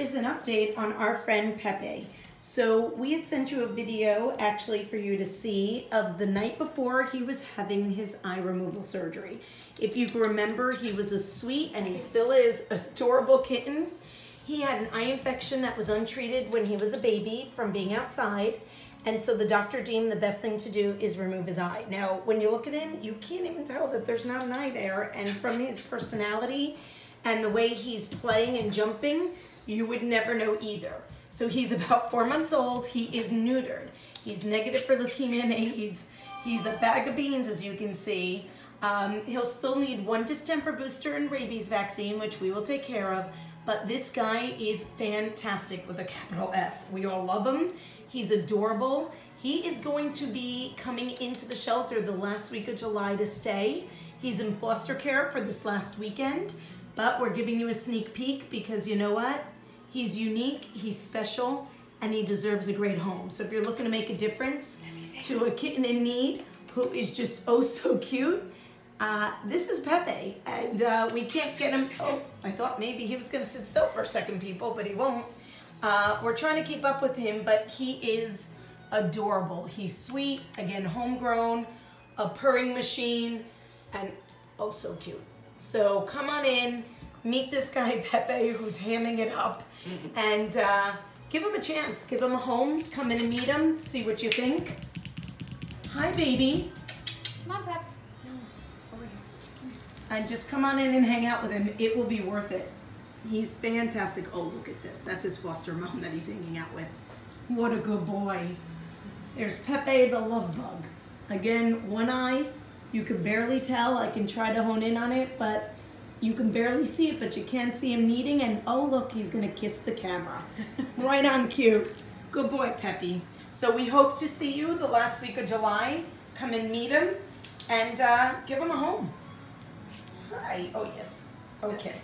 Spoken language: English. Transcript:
is an update on our friend Pepe. So we had sent you a video actually for you to see of the night before he was having his eye removal surgery. If you remember, he was a sweet, and he still is, adorable kitten. He had an eye infection that was untreated when he was a baby from being outside. And so the doctor deemed the best thing to do is remove his eye. Now, when you look at him, you can't even tell that there's not an eye there. And from his personality and the way he's playing and jumping, you would never know either. So he's about four months old. He is neutered. He's negative for leukemia and AIDS. He's a bag of beans, as you can see. Um, he'll still need one distemper booster and rabies vaccine, which we will take care of. But this guy is fantastic with a capital F. We all love him. He's adorable. He is going to be coming into the shelter the last week of July to stay. He's in foster care for this last weekend, but we're giving you a sneak peek because you know what? He's unique, he's special, and he deserves a great home. So if you're looking to make a difference to a kitten in need who is just oh so cute, uh, this is Pepe, and uh, we can't get him. Oh, I thought maybe he was going to sit still for a second, people, but he won't. Uh, we're trying to keep up with him, but he is adorable. He's sweet, again, homegrown, a purring machine, and oh so cute. So come on in, meet this guy Pepe who's hamming it up, and uh, give him a chance. Give him a home. Come in and meet him. See what you think. Hi, baby. Come on, Peps. And just come on in and hang out with him. It will be worth it. He's fantastic. Oh, look at this. That's his foster mom that he's hanging out with. What a good boy. There's Pepe the love bug. Again, one eye. You can barely tell. I can try to hone in on it, but you can barely see it, but you can't see him kneading. And oh, look, he's going to kiss the camera. right on cue. Good boy, Peppy. So we hope to see you the last week of July. Come and meet him and uh, give him a home. Hi. Oh, yes. Okay.